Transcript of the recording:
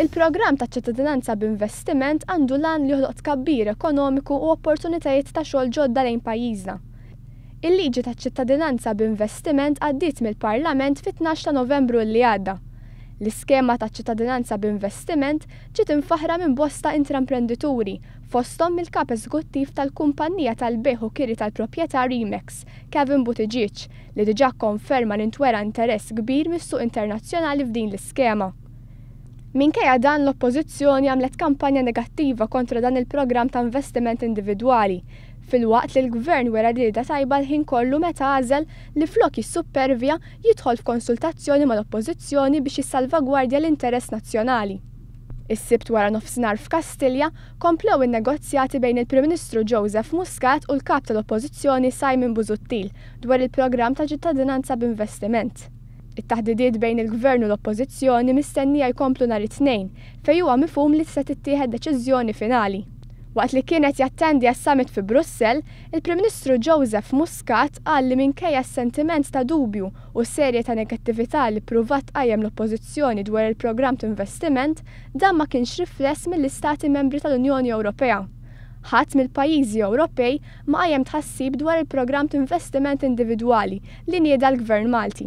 Il-programm ta' Ċittadinanza b'Investiment għandu l-għan li joħloq tkabbir ekonomiku u opportunitajiet ta' xogħol ġodda lejn pajjiżna. Il-liġi taċ-Ċittadinanza b'Investiment għaddiet mill-Parlament fit-tnax ta' Novembru li għadda. L-iskema ta' Ċittadinanza b'Investiment ġiet imfaħħra minn bosta intremprendituri, fosthom mill-Kap Eżguttiv tal-kumpannija tal-bejgħ u kiri tal-proprjetà Remax, Kevin Buttigieg, li diġà kkonferma li ntwera interess kbir mis-suq internazzjonali f'din l-iskema. Minkejja dan l-Oppożizzjoni għamlet kampanja negattiva kontra dan il-programm ta' investiment individwali, filwaqt li l-Gvern wera rieda tajba l-ħin kollu meta għażel li flok jissuppervja jidħol f'konsultazzjoni mal-Oppożizzjoni biex jissalvagwardja l-interess nazzjonali. Is-Sibt waranofsinhar f'Kastilja komplew in-negozjati bejn il-Prim Ministru Joseph Muscat u l-Kap tal-Oppożizzjoni Simon Busuttil dwar il-programm ta' ċittadinanza b'investiment. It-taħdidiet bejn il-Gvern u l-Oppożizzjoni mistennija jkomplu nhar it-Tnejn fejn huwa mifhum li se tittieħed deċiżjoni finali. Waqt li kien qed jattendi għas-summit fi Brussell, Il-Prim Ministru Joseph Muscat qal li minkejja s-sentiment ta' dubju u serje ta' negattività li ppruvat tqajjem l-Oppożizzjoni dwar il-programm t'investiment, dan ma kienx rifless mill-Istati Membri tal-Unjoni Ewropea. Ħadd mill-pajjiżi Ewropej ma qajjem tħassib dwar il-programm t'investiment individwali li nieda l-Gvern Malti.